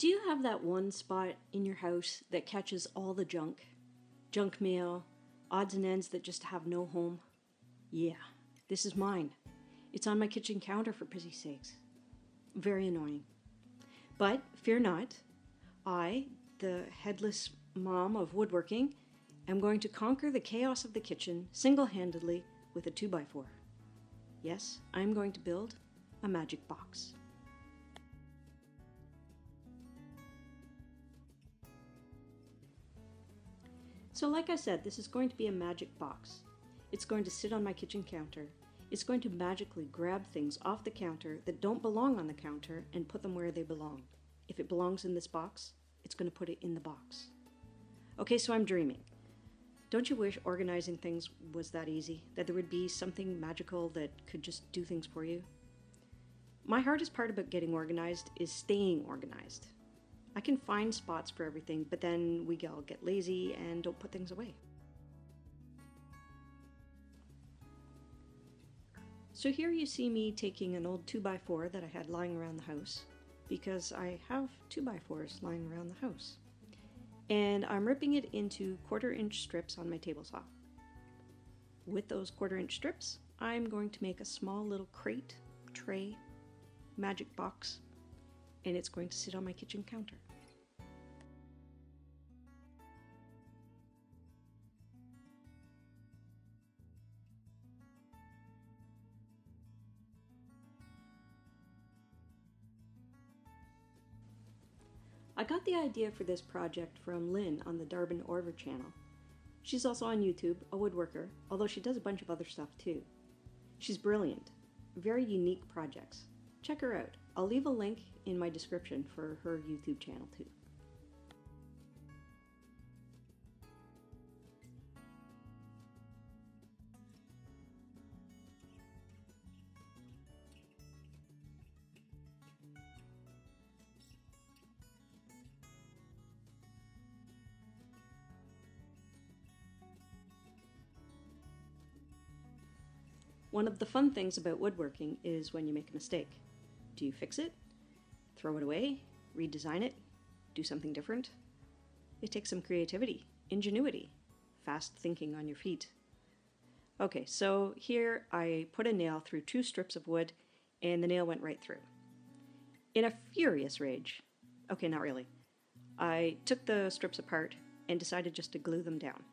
Do you have that one spot in your house that catches all the junk? Junk mail, odds and ends that just have no home? Yeah, this is mine. It's on my kitchen counter for pity's sakes. Very annoying. But fear not, I, the headless mom of woodworking, am going to conquer the chaos of the kitchen single handedly with a 2x4. Yes, I am going to build a magic box. So, like I said, this is going to be a magic box. It's going to sit on my kitchen counter. It's going to magically grab things off the counter that don't belong on the counter and put them where they belong. If it belongs in this box, it's going to put it in the box. Okay, so I'm dreaming. Don't you wish organizing things was that easy? That there would be something magical that could just do things for you? My hardest part about getting organized is staying organized. I can find spots for everything, but then we all get lazy and don't put things away. So here you see me taking an old 2x4 that I had lying around the house, because I have 2x4s lying around the house. And I'm ripping it into quarter inch strips on my table saw. With those quarter inch strips, I'm going to make a small little crate, tray, magic box, and it's going to sit on my kitchen counter. I got the idea for this project from Linn on the Darbin Orvar channel. She's also on YouTube, a woodworker, although she does a bunch of other stuff too. She's brilliant, very unique projects. Check her out. I'll leave a link in my description for her YouTube channel too. One of the fun things about woodworking is when you make a mistake. Do you fix it? Throw it away? Redesign it? Do something different? It takes some creativity, ingenuity, fast thinking on your feet. Okay, so here I put a nail through two strips of wood and the nail went right through. In a furious rage, okay, not really, I took the strips apart and decided just to glue them down.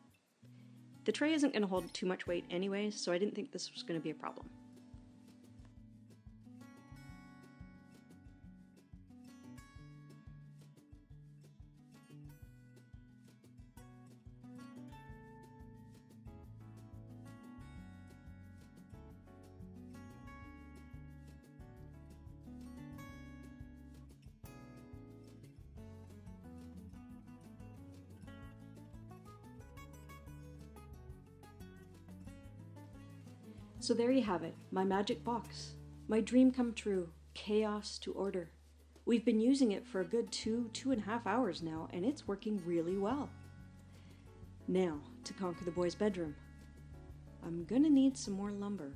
The tray isn't going to hold too much weight anyway, so I didn't think this was going to be a problem. So there you have it, my magic box. My dream come true, chaos to order. We've been using it for a good two, two and a half hours now, and it's working really well. Now, to conquer the boys' bedroom. I'm gonna need some more lumber.